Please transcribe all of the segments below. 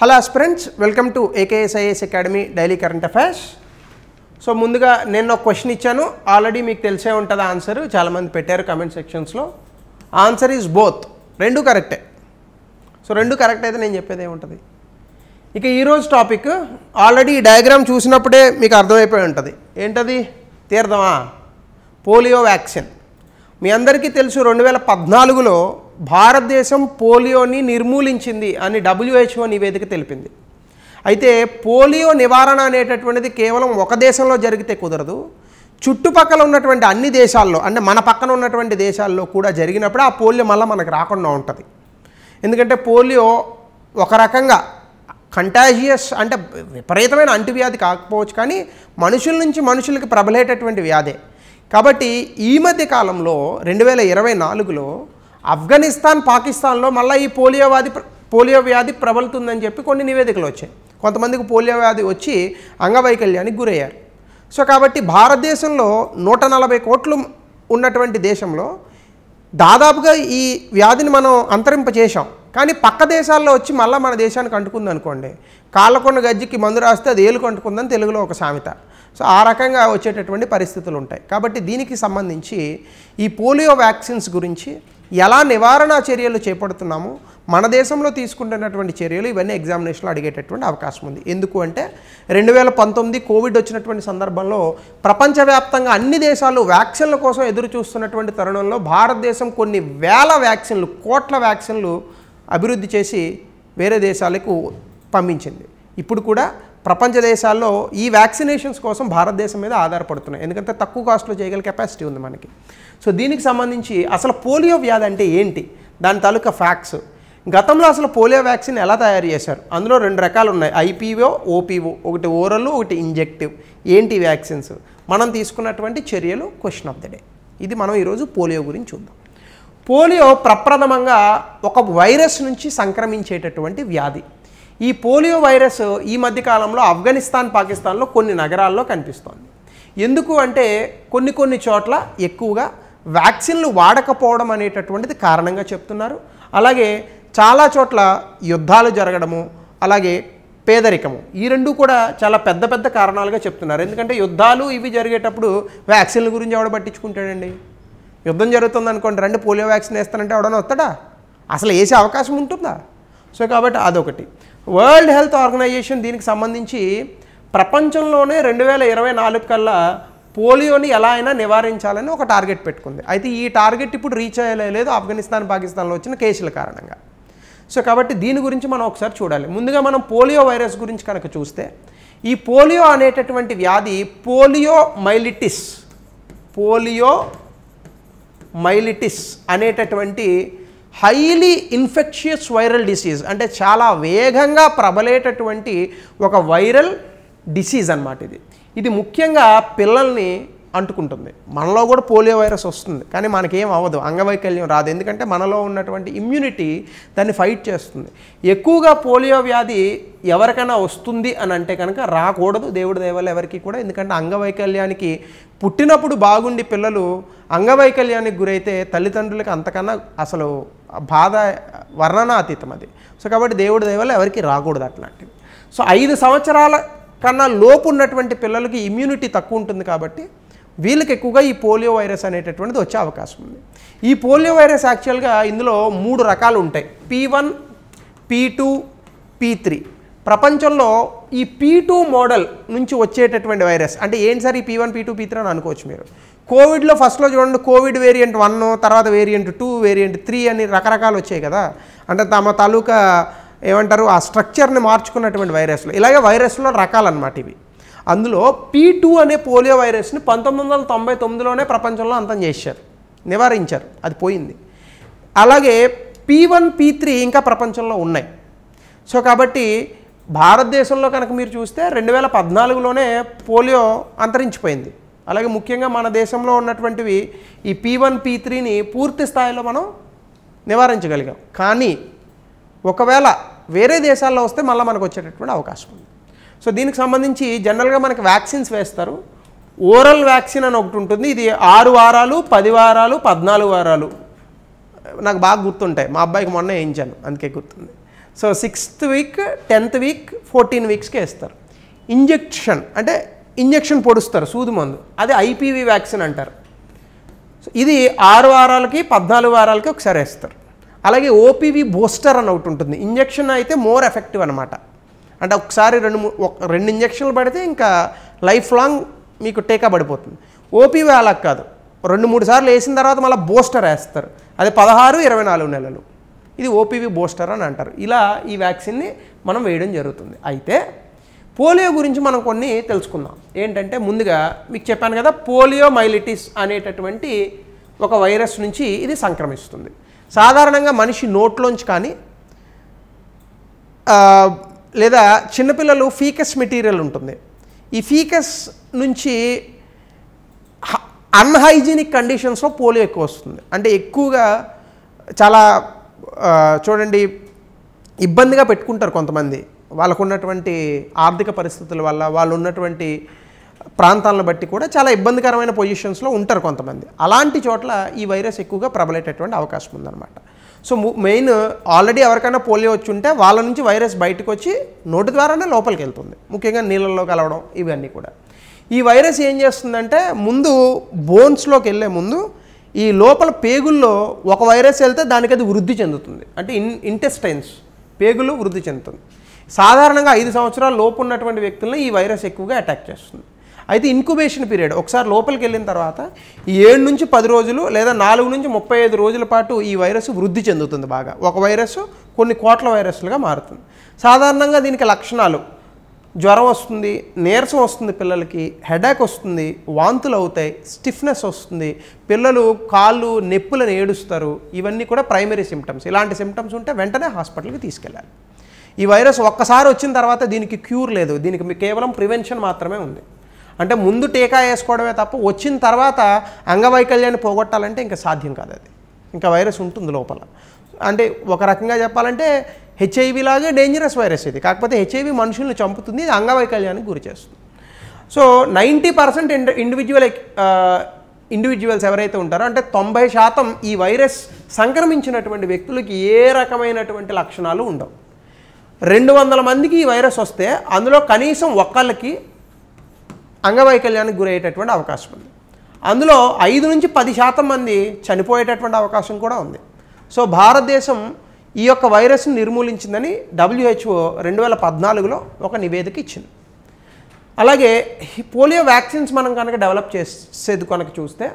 Hello friends welcome to AKSIS academy daily current affairs so ముందుగా నేను ఒక question ఇచ్చాను. ఆల్రెడీ మీకు తెలిసే ఉంటుంది ఆన్సర్ చాలామంది పెట్టారు కమెంట్ సెక్షన్స్లో ఆన్సర్ ఈజ్ బోత్ రెండు కరెక్టే సో రెండు కరెక్ట్ అయితే నేను చెప్పేది ఏముంటుంది? ఇక ఈరోజు టాపిక్ ఆల్రెడీ ఈ డయాగ్రామ్ చూసినప్పుడే మీకు అర్థమైపోయి ఉంటుంది. ఏంటది? తీర్థమా? Polio vaccine. మీ అందరికీ తెలుసు రెండు వేల పద్నాలుగులో భారతదేశం పోలియోని నిర్మూలించింది అని డబ్ల్యూహెచ్ఓ నివేదిక తెలిపింది. అయితే పోలియో నివారణ అనేటటువంటిది కేవలం ఒక దేశంలో జరిగితే కుదరదు. చుట్టుపక్కల ఉన్నటువంటి అన్ని దేశాల్లో అంటే మన పక్కన ఉన్నటువంటి దేశాల్లో కూడా జరిగినప్పుడు ఆ పోలియో మళ్ళీ మనకు రాకుండా ఉంటుంది. ఎందుకంటే పోలియో ఒక రకంగా కంటాజియస్ అంటే విపరీతమైన అంటువ్యాధి కాకపోవచ్చు కానీ మనుషుల నుంచి మనుషులకి ప్రబలేటటువంటి వ్యాధే. కాబట్టి ఈ మధ్య కాలంలో రెండు వేల ఇరవై నాలుగులో ఆఫ్ఘనిస్తాన్ పాకిస్తాన్లో మళ్ళీ ఈ పోలియో వ్యాధి పోలియో వ్యాధి ప్రబలుతుందని చెప్పి కొన్ని నివేదికలు వచ్చాయి. కొంతమందికి పోలియో వ్యాధి వచ్చి అంగవైకల్యానికి గురయ్యారు. సో కాబట్టి భారతదేశంలో నూట నలభై కోట్లు ఉన్నటువంటి దేశంలో దాదాపుగా ఈ వ్యాధిని మనం అంతరింపచేశాం. కానీ పక్క దేశాల్లో వచ్చి మళ్ళీ మన దేశానికి అంటుకుంది అనుకోండి కాళ్ళకొండ గజ్జికి మందు రాస్తే అది ఏలు కంటుకుందని తెలుగులో ఒక సామెత. సో ఆ రకంగా వచ్చేటటువంటి పరిస్థితులు ఉంటాయి. కాబట్టి దీనికి సంబంధించి ఈ పోలియో వ్యాక్సిన్స్ గురించి ఎలా నివారణ చర్యలు చేపడుతున్నాము మన దేశంలో తీసుకుంటున్నటువంటి చర్యలు ఇవన్నీ ఎగ్జామినేషన్లో అడిగేటటువంటి అవకాశం ఉంది. ఎందుకు అంటే రెండు వేల పంతొమ్మిది కోవిడ్ వచ్చినటువంటి సందర్భంలో ప్రపంచవ్యాప్తంగా అన్ని దేశాలు వ్యాక్సిన్ల కోసం ఎదురు చూస్తున్నటువంటి తరుణంలో భారతదేశం కొన్ని వేల వ్యాక్సిన్లు కోట్ల వ్యాక్సిన్లు అభివృద్ధి చేసి వేరే దేశాలకు పంపించింది. ఇప్పుడు కూడా ప్రపంచ దేశాల్లో ఈ వ్యాక్సినేషన్స్ కోసం భారతదేశం మీద ఆధారపడుతున్నాయి. ఎందుకంటే తక్కువ కాస్ట్లో చేయగల కెపాసిటీ ఉంది మనకి. సో దీనికి సంబంధించి అసలు పోలియో వ్యాధి అంటే ఏంటి? దాని తాలూకా ఫ్యాక్ట్స్ గతంలో అసలు పోలియో వ్యాక్సిన్ ఎలా తయారు చేశారు? అందులో రెండు రకాలు ఉన్నాయి. IPV OPV. ఒకటి ఓరల్ ఒకటి ఇంజెక్టివ్. ఏంటి వ్యాక్సిన్స్? మనం తీసుకున్నటువంటి చర్యలు క్వశ్చన్ ఆఫ్ ద డే ఇది మనం ఈరోజు పోలియో గురించి చూద్దాం. పోలియో ప్రప్రథమంగా ఒక వైరస్ నుంచి సంక్రమించేటటువంటి వ్యాధి. ఈ పోలియో వైరస్ ఈ మధ్య కాలంలో ఆఫ్ఘనిస్తాన్ పాకిస్తాన్లో కొన్ని నగరాల్లో కనిపిస్తోంది. ఎందుకు అంటే కొన్ని కొన్ని చోట్ల ఎక్కువగా వ్యాక్సిన్లు వాడకపోవడం అనేటటువంటిది కారణంగా చెప్తున్నారు. అలాగే చాలా చోట్ల యుద్ధాలు జరగడము అలాగే పేదరికము ఈ రెండు కూడా చాలా పెద్ద పెద్ద కారణాలుగా చెప్తున్నారు. ఎందుకంటే యుద్ధాలు ఇవి జరిగేటప్పుడు వ్యాక్సిన్ల గురించి ఎవడ పట్టించుకుంటాడండి? యుద్ధం జరుగుతుంది అనుకోండి రెండు పోలియో వ్యాక్సిన్ వేస్తానంటే ఎవడన్నా వస్తాడా? అసలు వేసే అవకాశం ఉంటుందా? సో కాబట్టి అదొకటి. వరల్డ్ హెల్త్ ఆర్గనైజేషన్ దీనికి సంబంధించి ప్రపంచంలోనే రెండు వేల ఇరవై నాలుగు కల్లా పోలియోని ఎలా అయినా నివారించాలని ఒక టార్గెట్ పెట్టుకుంది. అయితే ఈ టార్గెట్ ఇప్పుడు రీచ్ అయ్యలేదు ఆఫ్ఘనిస్తాన్ పాకిస్తాన్లో వచ్చిన కేసుల కారణంగా. సో కాబట్టి దీని గురించి మనం ఒకసారి చూడాలి. ముందుగా మనం పోలియో వైరస్ గురించి కనుక చూస్తే ఈ పోలియో అనేటటువంటి వ్యాధి పోలియో మైలిటిస్ పోలియో మైలిటిస్ అనేటటువంటి హైలీ ఇన్ఫెక్షియస్ వైరల్ డిసీజ్ అంటే చాలా వేగంగా ప్రబలేటటువంటి ఒక వైరల్ డిసీజ్ అనమాట ఇది. ఇది ముఖ్యంగా పిల్లల్ని అంటుకుంటుంది. మనలో కూడా పోలియో వైరస్ వస్తుంది కానీ మనకేం అవ్వదు అంగవైకల్యం రాదు. ఎందుకంటే మనలో ఉన్నటువంటి ఇమ్యూనిటీ దాన్ని ఫైట్ చేస్తుంది. ఎక్కువగా పోలియో వ్యాధి ఎవరికైనా వస్తుంది అని అంటే కనుక రాకూడదు దేవుడి దయవల్ల ఎవరికి కూడా. ఎందుకంటే అంగవైకల్యానికి పుట్టినప్పుడు బాగుండి పిల్లలు అంగవైకల్యానికి గురైతే తల్లిదండ్రులకి అంతకన్నా అసలు బాధ వర్ణనాతీతం అది. సో కాబట్టి దేవుడి దయవల్ల ఎవరికి రాకూడదు అట్లాంటివి. సో ఐదు సంవత్సరాల కన్నా లోపు ఉన్నటువంటి పిల్లలకి ఇమ్యూనిటీ తక్కువ ఉంటుంది కాబట్టి వీళ్ళకి ఎక్కువగా ఈ పోలియో వైరస్ అనేటటువంటిది వచ్చే అవకాశం ఉంది. ఈ పోలియో వైరస్ యాక్చువల్గా ఇందులో మూడు రకాలు ఉంటాయి. P one P two P three ప్రపంచంలో ఈ పీ టూ మోడల్ నుంచి వచ్చేటటువంటి వైరస్ అంటే ఏంటి సార్ ఈ P one P two P three అని అనుకోవచ్చు మీరు. కోవిడ్లో ఫస్ట్లో చూడండి కోవిడ్ వేరియంట్ వన్ తర్వాత వేరియంట్ టూ వేరియంట్ త్రీ అని రకరకాలు వచ్చాయి కదా. అంటే తమ తాలూకా ఏమంటారు ఆ స్ట్రక్చర్ని మార్చుకున్నటువంటి వైరస్లు. ఇలాగే వైరస్లో రకాలన్నమాట ఇవి. అందులో పీ టూ అనే పోలియో వైరస్ని పంతొమ్మిది వందల తొంభై తొమ్మిదిలోనే ప్రపంచంలో అంతం చేశారు. నివారించారు. అది పోయింది. అలాగే పీ వన్ పీ త్రీ ఇంకా ప్రపంచంలో ఉన్నాయి. సో కాబట్టి భారతదేశంలో కనుక మీరు చూస్తే రెండు వేల పద్నాలుగులోనే పోలియో అంతరించిపోయింది. అలాగే ముఖ్యంగా మన దేశంలో ఉన్నటువంటివి ఈ పీ వన్ పీ త్రీని పూర్తి స్థాయిలో మనం నివారించగలిగాం. కానీ ఒకవేళ వేరే దేశాల్లో వస్తే మళ్ళీ మనకు వచ్చేటటువంటి అవకాశం ఉంది. సో దీనికి సంబంధించి జనరల్గా మనకి వ్యాక్సిన్స్ వేస్తారు. ఓరల్ వ్యాక్సిన్ అని ఒకటి ఉంటుంది. ఇది ఆరు వారాలు పది వారాలు పద్నాలుగు వారాలు. నాకు బాగా గుర్తుంటాయి. మా అబ్బాయికి మొన్న వేయించాను. అందుకే గుర్తుంది. So sixth week tenth week fourteen వీక్స్కి వేస్తారు. ఇంజెక్షన్ అంటే ఇంజెక్షన్ పొడుస్తారు సూది మందు. అది ఐపీవీ వ్యాక్సిన్ అంటారు. సో ఇది ఆరు వారాలకి పద్నాలుగు వారాలకి ఒకసారి వేస్తారు. అలాగే ఓపీవీ బూస్టర్ అని ఒకటి ఉంటుంది. ఇంజెక్షన్ అయితే మోర్ ఎఫెక్టివ్ అనమాట అంటే ఒకసారి రెండు ఒక రెండు ఇంజక్షన్లు పడితే ఇంకా లైఫ్ లాంగ్ మీకు టీకా పడిపోతుంది. ఓపీవీ అలా కాదు. రెండు మూడు సార్లు వేసిన తర్వాత మళ్ళీ బూస్టర్ వేస్తారు. అది పదహారు ఇరవై నాలుగు నెలలు. ఇది ఓపీవీ బూస్టర్ అని అంటారు. ఇలా ఈ వ్యాక్సిన్ని మనం వేయడం జరుగుతుంది. అయితే పోలియో గురించి మనం కొన్ని తెలుసుకుందాం. ఏంటంటే ముందుగా మీకు చెప్పాను కదా పోలియో మైలిటిస్ అనేటటువంటి ఒక వైరస్ నుంచి ఇది సంక్రమిస్తుంది. సాధారణంగా మనిషి నోట్లోంచి కానీ లేదా చిన్నపిల్లలు ఫీకస్ మెటీరియల్ ఉంటుంది. ఈ ఫీకస్ నుంచి అన్హైజీనిక్ కండిషన్స్లో పోలియో ఎక్కువ వస్తుంది. అంటే ఎక్కువగా చాలా చూడండి ఇబ్బందిగా పెట్టుకుంటారు కొంతమంది. వాళ్ళకు ఉన్నటువంటి ఆర్థిక పరిస్థితుల వల్ల వాళ్ళు ఉన్నటువంటి ప్రాంతాలను బట్టి కూడా చాలా ఇబ్బందికరమైన పొజిషన్స్లో ఉంటారు కొంతమంది. అలాంటి చోట్ల ఈ వైరస్ ఎక్కువగా ప్రబలేటటువంటి అవకాశం ఉందన్నమాట. సో మెయిన్ ఆల్రెడీ ఎవరికైనా పోలియో వచ్చి ఉంటే వాళ్ళ నుంచి వైరస్ బయటకు వచ్చి నోటి ద్వారానే లోపలికి వెళ్తుంది. ముఖ్యంగా నీళ్ళల్లో కలవడం ఇవన్నీ కూడా. ఈ వైరస్ ఏం చేస్తుందంటే ముందు బోన్స్లోకి వెళ్ళే ముందు ఈ లోపల పేగుల్లో ఒక వైరస్ వెళ్తే దానికి అది వృద్ధి చెందుతుంది. అంటే ఇన్ ఇంటెస్టైన్స్ పేగులు వృద్ధి చెందుతుంది. సాధారణంగా ఐదు సంవత్సరాల లోపు ఉన్నటువంటి వ్యక్తులను ఈ వైరస్ ఎక్కువగా అటాక్ చేస్తుంది. అయితే ఇన్క్యుబేషన్ పీరియడ్ ఒకసారి లోపలికి వెళ్ళిన తర్వాత ఈ ఏడు నుంచి పది రోజులు లేదా నాలుగు నుంచి ముప్పై ఐదు రోజుల పాటు ఈ వైరస్ వృద్ధి చెందుతుంది బాగా. ఒక వైరస్ కొన్ని కోట్ల వైరస్లుగా మారుతుంది. సాధారణంగా దీనికి లక్షణాలు. జ్వరం వస్తుంది నీరసం వస్తుంది పిల్లలకి హెడాక్ వస్తుంది వాంతులు అవుతాయి స్టిఫ్నెస్ వస్తుంది. పిల్లలు కాళ్ళు నొప్పులను ఏడుస్తారు. ఇవన్నీ కూడా ప్రైమరీ సిమ్టమ్స్ ఇలాంటి సిమ్టమ్స్ ఉంటే వెంటనే హాస్పిటల్కి తీసుకెళ్ళాలి. ఈ వైరస్ ఒక్కసారి వచ్చిన తర్వాత దీనికి క్యూర్ లేదు. దీనికి కేవలం ప్రివెన్షన్ మాత్రమే ఉంది. అంటే ముందు టీకా వేసుకోవడమే తప్ప వచ్చిన తర్వాత అంగవైకల్యాన్ని పోగొట్టాలంటే ఇంకా సాధ్యం కాదు అది. ఇంకా వైరస్ ఉంటుంది లోపల. అంటే ఒక రకంగా చెప్పాలంటే హెచ్ఐవి లాగే డేంజరస్ వైరస్ ఇది. కాకపోతే హెచ్ఐవి మనుషుల్ని చంపుతుంది ఇది అంగవైకల్యానికి గురి చేస్తుంది. So ninety percent individual individuals ఎవరైతే ఉంటారో అంటే తొంభై శాతం ఈ వైరస్ సంక్రమించినటువంటి వ్యక్తులకి ఏ రకమైనటువంటి లక్షణాలు ఉండవు. రెండు వందల మందికి ఈ వైరస్ వస్తే అందులో కనీసం ఒక్కళ్ళకి అంగవైకల్యానికి గురయ్యేటటువంటి అవకాశం ఉంది. అందులో ఐదు నుంచి పది శాతం మంది చనిపోయేటటువంటి అవకాశం కూడా ఉంది. సో భారతదేశం ఈ యొక్క వైరస్ను నిర్మూలించిందని డబ్ల్యూహెచ్ఓ రెండు వేల పద్నాలుగులో ఒక నివేదిక ఇచ్చింది. అలాగే ఈ పోలియో వ్యాక్సిన్స్ మనం కనుక డెవలప్ చేసేది కనుక చూస్తే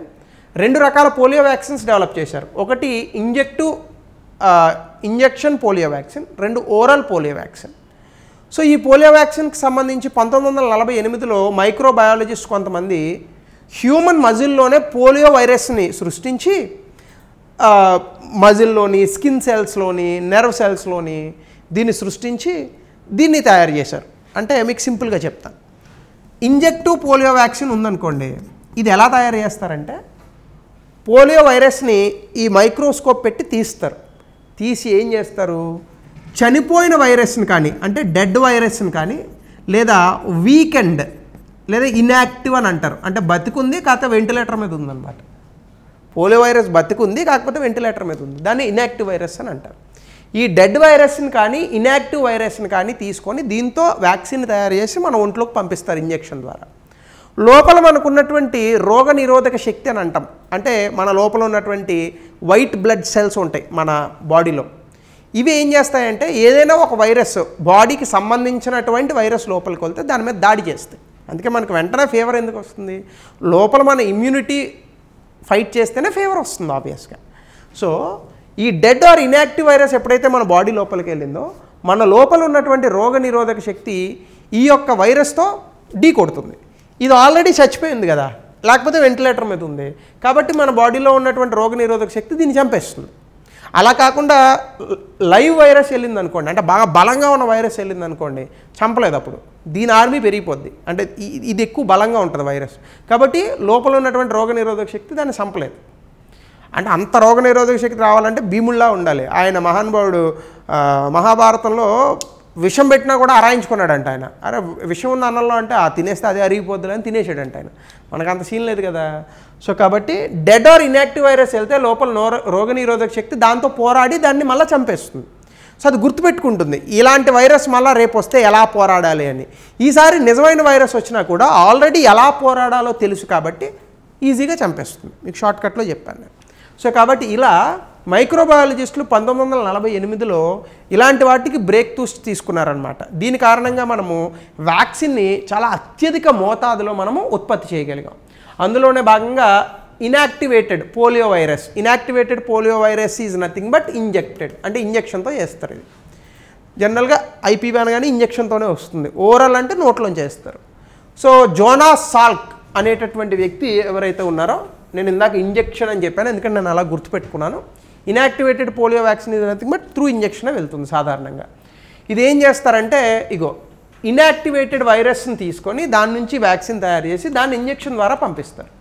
రెండు రకాల పోలియో వ్యాక్సిన్స్ డెవలప్ చేశారు. ఒకటి ఇంజెక్టివ్ ఇంజెక్షన్ పోలియో వ్యాక్సిన్ రెండు ఓరల్ పోలియో వ్యాక్సిన్. సో ఈ పోలియో వ్యాక్సిన్కి సంబంధించి పంతొమ్మిది వందల నలభై ఎనిమిదిలో మైక్రోబయాలజిస్ట్ కొంతమంది హ్యూమన్ మజిల్లోనే పోలియో వైరస్ని సృష్టించి మజిల్లోని స్కిన్ సెల్స్లోని నెర్వ్ సెల్స్లోని దీన్ని సృష్టించి దీన్ని తయారు చేశారు. అంటే మీకు సింపుల్గా చెప్తాను ఇంజెక్టివ్ పోలియో వ్యాక్సిన్ ఉందనుకోండి ఇది ఎలా తయారు చేస్తారంటే పోలియో వైరస్ని ఈ మైక్రోస్కోప్ పెట్టి తీస్తారు. తీసి ఏం చేస్తారు? చనిపోయిన వైరస్ని కానీ అంటే డెడ్ వైరస్ని కానీ లేదా వీకెండ్ లేదా ఇన్యాక్టివ్ అని అంటారు. అంటే బతికుంది కాకపోతే వెంటిలేటర్ మీద ఉందన్నమాట. పోలియో వైరస్ బతికుంది కాకపోతే వెంటిలేటర్ మీద ఉంది. దాన్ని ఇన్యాక్టివ్ వైరస్ అని అంటారు. ఈ డెడ్ వైరస్ని కానీ ఇన్యాక్టివ్ వైరస్ని కానీ తీసుకొని దీంతో వ్యాక్సిన్ తయారు చేసి మన ఒంట్లోకి పంపిస్తారు ఇంజెక్షన్ ద్వారా. లోపల మనకున్నటువంటి రోగ నిరోధక శక్తి అని అంటాం. అంటే మన లోపల ఉన్నటువంటి వైట్ బ్లడ్ సెల్స్ ఉంటాయి మన బాడీలో. ఇవి ఏం చేస్తాయంటే ఏదైనా ఒక వైరస్ బాడీకి సంబంధించినటువంటి వైరస్ లోపలికి వెళ్తే దాని మీద దాడి చేస్తాయి. అందుకే మనకు వెంటనే ఫీవర్ ఎందుకు వస్తుంది? లోపల మన ఇమ్యూనిటీ ఫైట్ చేస్తేనే ఫీవర్ వస్తుంది ఆబ్వియస్గా సో ఈ డెడ్ ఆర్ ఇన్యాక్టివ్ వైరస్ ఎప్పుడైతే మన బాడీ లోపలికి వెళ్ళిందో మన లోపల ఉన్నటువంటి రోగ నిరోధక శక్తి ఈ యొక్క వైరస్తో ఢీ కొడుతుంది. ఇది ఆల్రెడీ చచ్చిపోయింది కదా? లేకపోతే వెంటిలేటర్ మీద ఉంది. కాబట్టి మన బాడీలో ఉన్నటువంటి రోగ నిరోధక శక్తి దీన్ని చంపేస్తుంది. అలా కాకుండా లైవ్ వైరస్ వెళ్ళింది అనుకోండి అంటే బాగా బలంగా ఉన్న వైరస్ వెళ్ళింది అనుకోండి చంపలేదు అప్పుడు. దీని ఆర్మీ పెరిగిపోద్ది. అంటే ఇది ఎక్కువ బలంగా ఉంటుంది వైరస్. కాబట్టి లోపల ఉన్నటువంటి రోగ నిరోధక శక్తి దాన్ని చంపలేదు. అంటే అంత రోగ నిరోధక శక్తి రావాలంటే భీముల్లా ఉండాలి. ఆయన మహానుభావుడు మహాభారతంలో విషం పెట్టినా కూడా అరాయించుకున్నాడంట ఆయన. అరే విషం ఉన్న అన్నంలో అంటే ఆ తినేస్తే అదే అరిగిపోద్దులు అని తినేసాడంట ఆయన. మనకు అంత సీన్ లేదు కదా. సో కాబట్టి డెడ్ ఆర్ ఇన్యాక్టివ్ వైరస్ వెళ్తే లోపల నోర రోగ నిరోధక శక్తి దాంతో పోరాడి దాన్ని మళ్ళీ చంపేస్తుంది. సో అది గుర్తుపెట్టుకుంటుంది ఇలాంటి వైరస్ మళ్ళీ రేపు వస్తే ఎలా పోరాడాలి అని. ఈసారి నిజమైన వైరస్ వచ్చినా కూడా ఆల్రెడీ ఎలా పోరాడాలో తెలుసు కాబట్టి ఈజీగా చంపేస్తుంది. మీకు షార్ట్కట్లో చెప్పాను. సో కాబట్టి ఇలా మైక్రోబయాలజిస్టులు పంతొమ్మిది వందల నలభై ఎనిమిదిలో ఇలాంటి వాటికి బ్రేక్ త్రూస్ తీసుకున్నారనమాట దీని కారణంగా మనము వ్యాక్సిన్ని చాలా అత్యధిక మోతాదులో మనము ఉత్పత్తి చేయగలిగాం. అందులోనే భాగంగా inactivated polio virus inactivated polio virus is nothing but injected అంటే ఇంజెక్షన్తో చేస్తారు ఇది. జనరల్గా ఐపీవీ అనగానే ఇంజెక్షన్తోనే వస్తుంది. ఓవరాల్ అంటే నోట్లోంచి చేస్తారు. సో జోనాస్ సాల్క్ అనేటటువంటి వ్యక్తి ఎవరైతే ఉన్నారో నేను ఇందాక ఇంజెక్షన్ అని చెప్పాను ఎందుకంటే నేను అలా గుర్తుపెట్టుకున్నాను. ఇనాక్టివేటెడ్ పోలియో వ్యాక్సిన్ ఇది నథింగ్ బట్ త్రూ ఇంజెక్షనే వెళ్తుంది సాధారణంగా. ఇది ఏం చేస్తారంటే ఇగో ఇనాక్టివేటెడ్ వైరస్ని తీసుకొని దాని నుంచి వ్యాక్సిన్ తయారు చేసి దాన్ని ఇంజెక్షన్ ద్వారా పంపిస్తారు.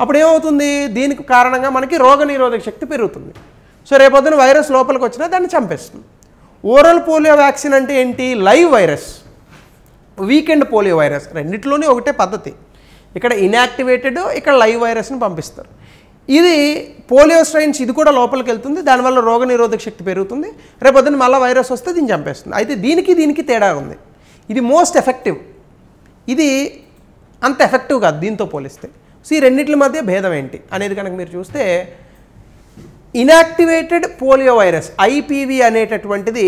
అప్పుడు ఏమవుతుంది? దీనికి కారణంగా మనకి రోగనిరోధక శక్తి పెరుగుతుంది. సో రేపొద్దున వైరస్ లోపలికి వచ్చినా దాన్ని చంపేస్తుంది. ఓరల్ పోలియో వ్యాక్సిన్ అంటే ఏంటి? Live virus weakened polio virus రెండిట్లోనే ఒకటే పద్ధతి. ఇక్కడ ఇన్యాక్టివేటెడ్ ఇక్కడ లైవ్ వైరస్ని పంపిస్తారు. ఇది పోలియో స్ట్రెయిన్స్ ఇది కూడా లోపలికి వెళ్తుంది. దానివల్ల రోగనిరోధక శక్తి పెరుగుతుంది. రేపొద్దున మళ్ళీ వైరస్ వస్తే దీన్ని చంపేస్తుంది. అయితే దీనికి దీనికి తేడా ఉంది. ఇది మోస్ట్ ఎఫెక్టివ్. ఇది అంత ఎఫెక్టివ్ కాదు దీంతో పోలిస్తే. సో ఈ రెండింటి మధ్య భేదం ఏంటి అనేది కనుక మీరు చూస్తే ఇనాక్టివేటెడ్ పోలియో వైరస్ ఐపీవీ అనేటటువంటిది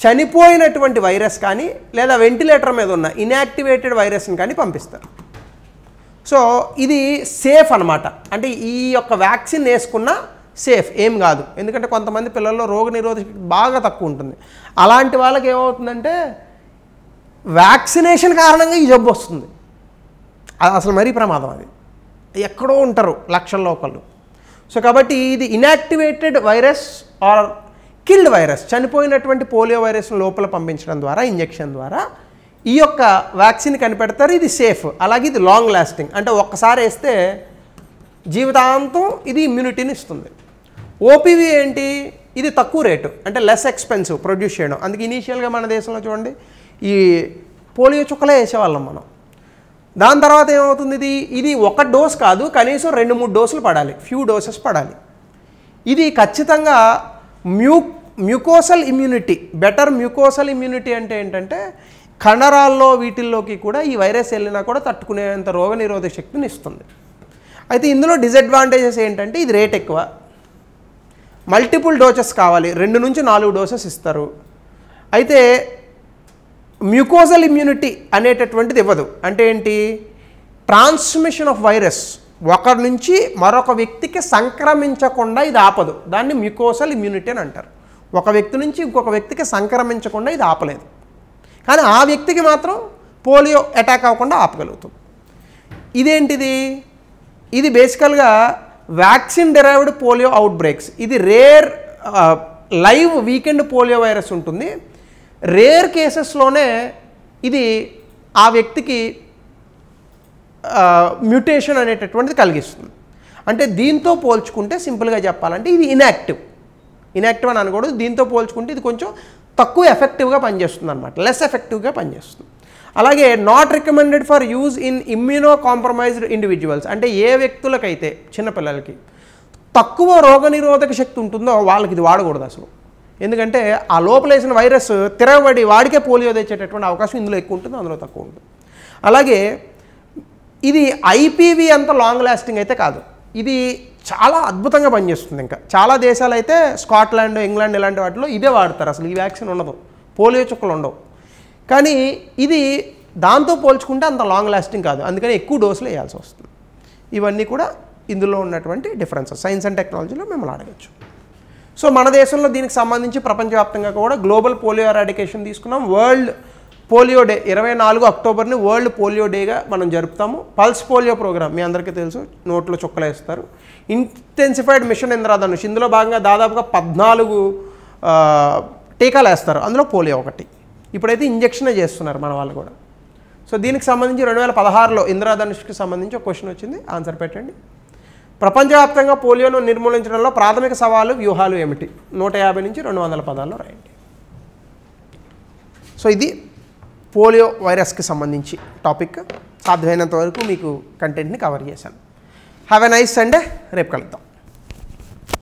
చనిపోయినటువంటి వైరస్ కానీ లేదా వెంటిలేటర్ మీద ఉన్న ఇనాక్టివేటెడ్ వైరస్ని కానీ పంపిస్తారు. సో ఇది సేఫ్ అనమాట అంటే ఈ యొక్క వ్యాక్సిన్ వేసుకున్న సేఫ్ ఏం కాదు. ఎందుకంటే కొంతమంది పిల్లల్లో రోగ నిరోధక బాగా తక్కువ ఉంటుంది. అలాంటి వాళ్ళకి ఏమవుతుందంటే వ్యాక్సినేషన్ కారణంగా ఈ జబ్బు వస్తుంది. అది అసలు మరీ ప్రమాదం అది. ఎక్కడో ఉంటారు లక్షల్లో ఒకళ్ళు. సో కాబట్టి ఇది inactivated virus or killed virus చనిపోయినటువంటి పోలియో వైరస్ లోపల పంపించడం ద్వారా ఇంజెక్షన్ ద్వారా ఈ యొక్క వ్యాక్సిన్ కనిపెడతారు ఇది సేఫ్ అలాగే ఇది లాంగ్ లాస్టింగ్ అంటే ఒక్కసారి వేస్తే జీవితాంతం ఇది ఇమ్యూనిటీని ఇస్తుంది. ఓపీవీ ఏంటి? ఇది తక్కువ రేటు. అంటే లెస్ ఎక్స్పెన్సివ్ ప్రొడ్యూస్ చేయడం. అందుకే ఇనీషియల్గా మన దేశంలో చూడండి ఈ పోలియో చుక్కలే వేసేవాళ్ళం మనం. దాని తర్వాత ఏమవుతుంది ఇది? ఇది ఒక డోస్ కాదు కనీసం రెండు మూడు డోసులు పడాలి. ఫ్యూ డోసెస్ పడాలి. ఇది ఖచ్చితంగా mu mucosal immunity better mucosal immunity అంటే ఏంటంటే కండరాల్లో వీటిల్లోకి కూడా ఈ వైరస్ వెళ్ళినా కూడా తట్టుకునేంత రోగ నిరోధక శక్తిని ఇస్తుంది. అయితే ఇందులో డిసడ్వాంటేజెస్ ఏంటంటే ఇది రేట్ ఎక్కువ. మల్టిపుల్ డోసెస్ కావాలి. రెండు నుంచి నాలుగు డోసెస్ ఇస్తారు. అయితే మ్యూకోజల్ ఇమ్యూనిటీ అనేటటువంటిది ఇవ్వదు. అంటే ఏంటి? ట్రాన్స్మిషన్ ఆఫ్ వైరస్ ఒకరి నుంచి మరొక వ్యక్తికి సంక్రమించకుండా ఇది ఆపదు. దాన్ని మ్యూకోసల్ ఇమ్యూనిటీ అని అంటారు. ఒక వ్యక్తి నుంచి ఇంకొక వ్యక్తికి సంక్రమించకుండా ఇది ఆపలేదు. కానీ ఆ వ్యక్తికి మాత్రం పోలియో అటాక్ అవ్వకుండా ఆపగలుగుతుంది ఇదేంటిది? ఇది బేసికల్గా vaccine derived polio outbreaks ఇది rare live weakened polio virus ఉంటుంది. రేర్ కేసెస్లోనే ఇది ఆ వ్యక్తికి మ్యూటేషన్ అనేటటువంటిది కలిగిస్తుంది. అంటే దీంతో పోల్చుకుంటే సింపుల్గా చెప్పాలంటే ఇది ఇన్యాక్టివ్. ఇన్యాక్టివ్ అని అనకూడదు. దీంతో పోల్చుకుంటే ఇది కొంచెం తక్కువ ఎఫెక్టివ్గా పనిచేస్తుంది అనమాట లెస్ ఎఫెక్టివ్గా పనిచేస్తుంది. అలాగే not recommended for use in immunocompromised individuals అంటే ఏ వ్యక్తులకైతే చిన్నపిల్లలకి తక్కువ రోగనిరోధక శక్తి ఉంటుందో వాళ్ళకి ఇది వాడకూడదు అసలు. ఎందుకంటే ఆ లోపలేసిన వైరస్ తిరగబడి వాడికే పోలియో తెచ్చేటటువంటి అవకాశం ఇందులో ఎక్కువ ఉంటుంది అందులో తక్కువ ఉంటుంది. అలాగే ఇది ఐపీవీ అంత లాంగ్ లాస్టింగ్ అయితే కాదు. ఇది చాలా అద్భుతంగా పనిచేస్తుంది ఇంకా. చాలా దేశాలు అయితే స్కాట్లాండ్ ఇంగ్లాండ్ ఇలాంటి వాటిలో ఇదే వాడతారు. అసలు ఈ వ్యాక్సిన్ ఉండదు. పోలియో చుక్కలు ఉండవు. కానీ ఇది దాంతో పోల్చుకుంటే అంత లాంగ్ లాస్టింగ్ కాదు. అందుకని ఎక్కువ డోసులు వేయాల్సి వస్తుంది. ఇవన్నీ కూడా ఇందులో ఉన్నటువంటి డిఫరెన్సెస్ సైన్స్ అండ్ టెక్నాలజీలో మిమ్మల్ని అడగచ్చు. సో మన దేశంలో దీనికి సంబంధించి ప్రపంచవ్యాప్తంగా కూడా గ్లోబల్ పోలియో ఎరాడికేషన్ తీసుకున్నాం. వరల్డ్ పోలియో డే ఇరవై నాలుగు అక్టోబర్ని వరల్డ్ పోలియో డేగా మనం జరుపుతాము. పల్స్ పోలియో ప్రోగ్రామ్ మీ అందరికీ తెలుసు. నోట్లో చుక్కలేస్తారు. ఇంటెన్సిఫైడ్ మిషన్ ఇంద్రధనుష్ ఇందులో భాగంగా దాదాపుగా పద్నాలుగు టీకాలు వేస్తారు. అందులో పోలియో ఒకటి. ఇప్పుడైతే ఇంజక్షనే చేస్తున్నారు మన వాళ్ళు కూడా. సో దీనికి సంబంధించి రెండు వేల పదహారులో ఇంద్రధనుష్కి సంబంధించి ఒక క్వశ్చన్ వచ్చింది. ఆన్సర్ పెట్టండి. ప్రపంచవ్యాప్తంగా పోలియోను నిర్మూలించడంలో ప్రాథమిక సవాలు వ్యూహాలు ఏమిటి? నూట యాభై నుంచి రెండు వందల పదాల్లో రాయండి. సో ఇది పోలియో వైరస్కి సంబంధించి టాపిక్. సాధ్యమైనంత వరకు మీకు కంటెంట్ని కవర్ చేశాను. హ్యావ్ ఎ నైస్ సండే రేపు కలుద్దాం.